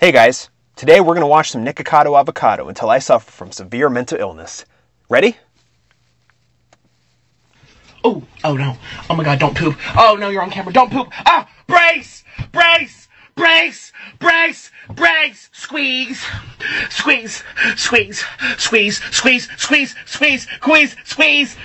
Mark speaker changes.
Speaker 1: Hey guys, today we're going to watch some Nikocado Avocado until I suffer from severe mental illness. Ready?
Speaker 2: Oh, oh no. Oh my god, don't poop. Oh no, you're on camera. Don't poop. Ah, brace! Brace! Brace! Brace! Brace! Squeeze! Squeeze! Squeeze! Squeeze! Squeeze! Squeeze! Squeeze! Squeeze! Squeeze!